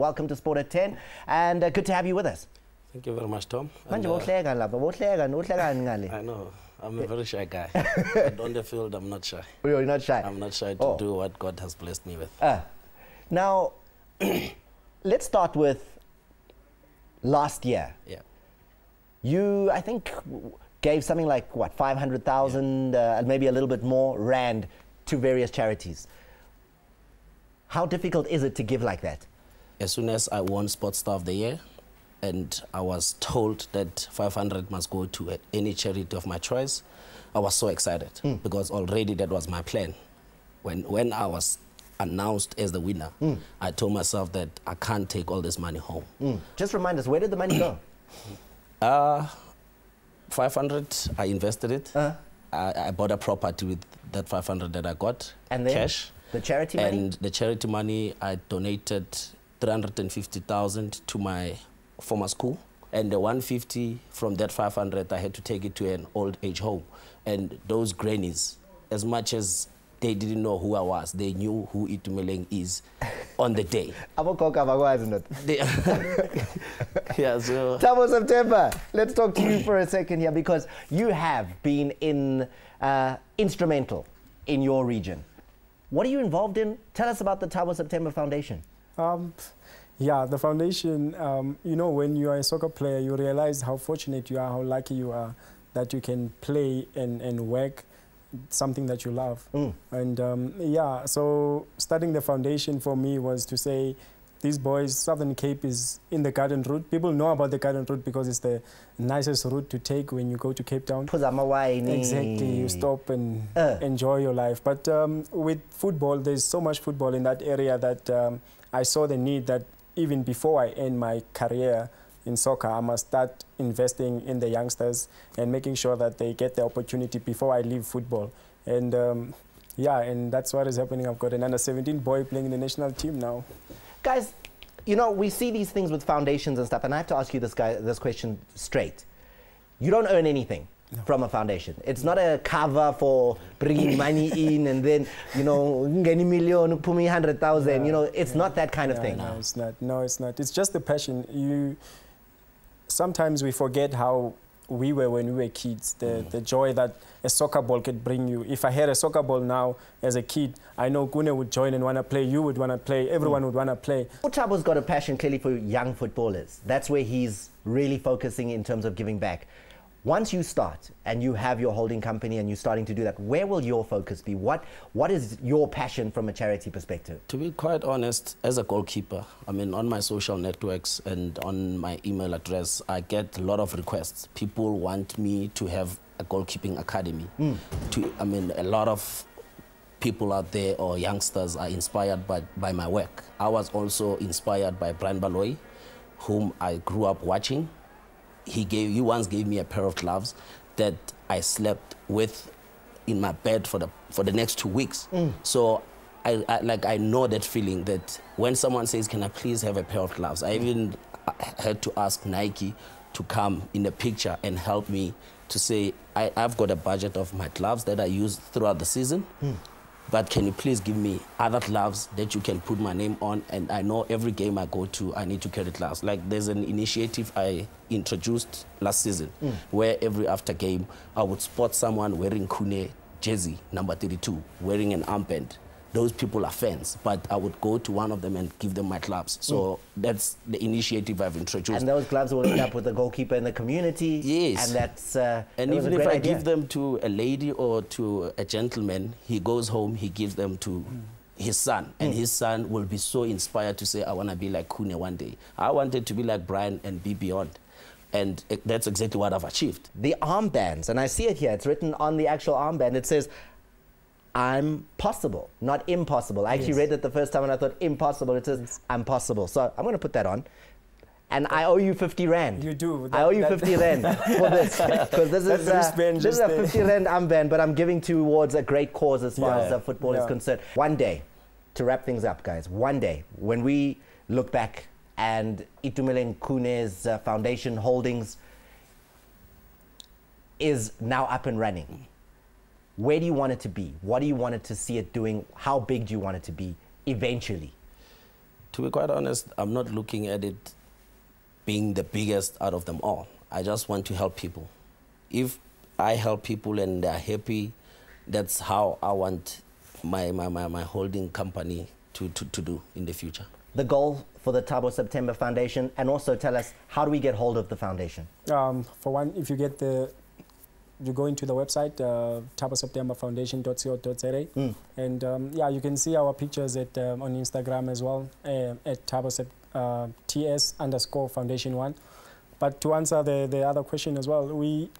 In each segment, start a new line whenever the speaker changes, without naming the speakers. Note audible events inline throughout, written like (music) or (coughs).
welcome to Sport at 10, and uh, good to have you with us.
Thank you very much, Tom.
Manje
And, uh,
wohleka lapha, wohleka, wohleka ngale.
I know. I'm a very shy guy. but on the field, I'm not shy.
You're not shy.
I'm not shy to
Oh.
do what God has blessed me with.
Uh, now, (clears throat) let's start with last year.
Yeah.
You, I think, gave something like what 500,000, uh, maybe a little bit more rand to various charities. How difficult is it to give like that?
As soon as I won Sports Star of the Year, and I was told that 500 must go to any charity of my choice, I was so excited because already that was my plan. When, when I was announced as the winner, I told myself that I can't take all this money home.
Mm. Just remind us, where did the money go? (coughs)
Uh, 500, I invested it.
Uh.
I, I bought a property with that 500 that I got,
And then
cash.
the charity money?
And the charity money, I donated 350,000 to my former school. And the 150 from that 500, I had to take it to an old age home. And those grannies, as much as they didn't know who I was, they knew who Itumeleng is (laughs) on the day.
Abakwazi not. (laughs)
Yeah, so
Thabo September, let's talk to you for a second here because you have been in uh, instrumental in your region. What are you involved in? Tell us about the Thabo September Foundation.
Um, yeah, the foundation, um, you know, when you are a soccer player, you realize how fortunate you are, how lucky you are that you can play and, and work something that you love.
Mm.
And um, yeah, so starting the foundation for me was to say, these boys, Southern Cape is in the garden route. People know about the garden route because it's the nicest route to take when you go to Cape Town. Exactly, you stop and
Uh.
enjoy your life. But um, with football, there's so much football in that area that um, I saw the need that even before I end my career in soccer, I must start investing in the youngsters and making sure that they get the opportunity before I leave football. And um, yeah, and that's what is happening. I've got an under 17 boy playing in the national team now.
Guys, you know, we see these things with foundations and stuff, and I have to ask you this, guy, this question straight. You don't earn anything from a foundation. It's not a cover for bringing money (laughs) in and then, you know, ngeni million, pumi 100,000. You know, it's not that kind of
Yeah,
thing.
No, it's not. No, it's not. It's just the passion. You sometimes we forget how we were when we were kids. The mm. the joy that a soccer ball could bring you. If I had a soccer ball now as a kid, I know Khune would join and want to play. You would want to play. Everyone mm. would want to play.
Utabo's got a passion clearly for young footballers. That's where he's really focusing in terms of giving back. Once you start and you have your holding company and you're starting to do that, where will your focus be? What What is your passion from a charity perspective?
To be quite honest, as a goalkeeper, I mean, on my social networks and on my email address, I get a lot of requests. People want me to have a goalkeeping academy. Hmm. To, I mean, a lot of people out there or youngsters are inspired by, by my work. I was also inspired by Brian Baloyi, whom I grew up watching. He gave he once gave me a pair of gloves that I slept with in my bed for the for the next two weeks. So I, I like I know that feeling that when someone says, "Can I please have a pair of gloves?" I even uh, had to ask Nike to come in the picture and help me to say, I, "I've got a budget of my gloves that I use throughout the season." But can you please give me other gloves that you can put my name on? And I know every game I go to, I need to carry gloves. Like there's an initiative I introduced last season mm. where every after game I would spot someone wearing Khune jersey number 32, wearing an armband. Those people are fans, but I would go to one of them and give them my clubs. So mm. that's the initiative I've introduced.
And those clubs will end up with the goalkeeper in the community.
Yes.
And that's. Uh,
And
that
even if I
idea.
give them to a lady or to a gentleman, he goes home, he gives them to mm. his son. And mm. his son will be so inspired to say, I want to be like Khune one day. I wanted to be like Brian and be beyond. And it- that's exactly what I've achieved.
the armbands, and I see it here. It's written on the actual armband. It says, "I'm possible, not impossible." I actually
Yes.
read it the first time and I thought impossible. It says, "I'm possible." So I'm going to put that on. And I owe you 50 rand.
You do.
I owe you
that-
50 rand (laughs) for this. Because this
That
is, uh, this is a
there.
50 rand armband, but I'm giving towards a great cause as far
Yeah.
as uh, football is concerned. One day, to wrap things up, guys, one day, when we look back and Itumeleng Khune's uh, foundation holdings is now up and running. Where do you want it to be? What do you want it to see it doing? How big do you want it to be eventually?
To be quite honest, I'm not looking at it being the biggest out of them all. I just want to help people. If I help people and they're happy, that's how I want my, my, my, my holding company to, to, to do in the future.
The goal for the Thabo September Foundation, and also tell us how do we get hold of the foundation?
Um, for one, if you get the, you go into the website, uh,
Mm.
and um, yeah, you can see our pictures at um, on Instagram as well uh, at tabosep, uh, ts underscore foundation one. But to answer the, the other question as well, we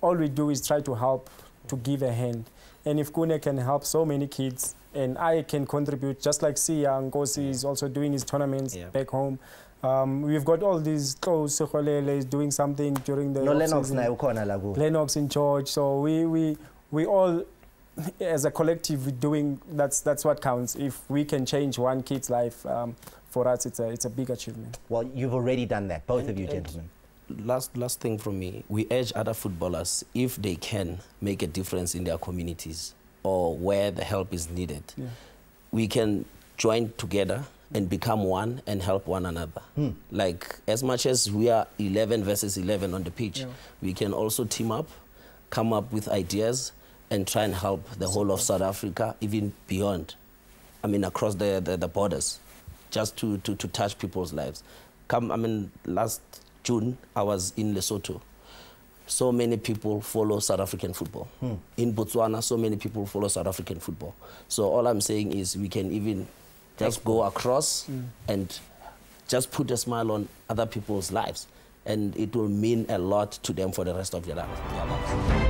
all we do is try to help to give a hand. And if Khune can help so many kids, and I can contribute, just like Sia Ngosi is also doing his tournaments
Yeah.
back home. Um, we've got all these close Sekholele is doing something during the
No Lennox
off-season.
na ukhona.
Lennox in charge. So we, we, we all, as a collective, we're doing that's that's what counts. If we can change one kid's life, um, for us, it's a it's a big achievement.
Well, you've already done that, both
And-
of you gentlemen.
Last, last thing from me, we urge other footballers, if they can make a difference in their communities or where the help is needed,
Yeah.
we can join together and become one and help one another.
Hmm.
Like, as much as we are 11 versus 11 on the pitch,
Yeah.
we can also team up, come up with ideas, and try and help the whole of South Africa, even beyond. I mean, across the, the, the borders, just to, to, to touch people's lives. Come, I mean, last June, I was in Lesotho. So many people follow South African football. In Botswana, so many people follow South African football. So all I'm saying is we can even just go across and just put a smile on other people's lives. And it will mean a lot to them for the rest of their lives. Their lives.